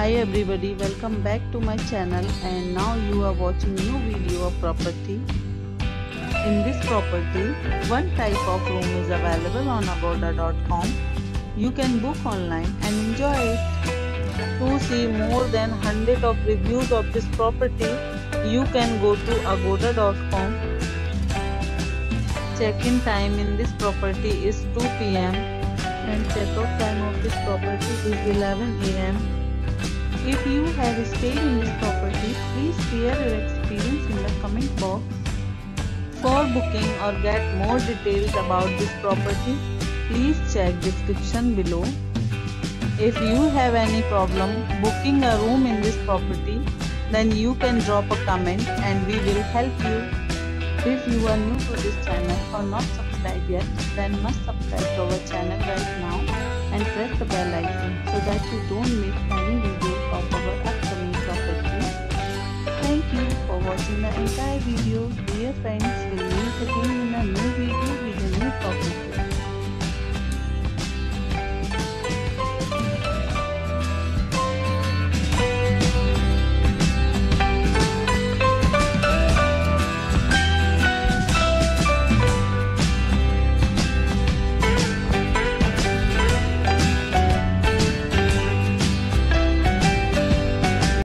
Hi everybody, welcome back to my channel and now you are watching new video of property. In this property, one type of room is available on agoda.com. You can book online and enjoy it. To see more than 100 of reviews of this property, you can go to agoda.com. Check-in time in this property is 2 pm and check-out time of this property is 11 am. If you have stayed in this property, please share your experience in the comment box. For booking or get more details about this property, please check description below. If you have any problem booking a room in this property, then you can drop a comment and we will help you. If you are new to this channel or not subscribed yet, then must subscribe to our channel right now and press the bell icon so that you don't miss watching the entire video. Dear friends, we'll meet again in a new video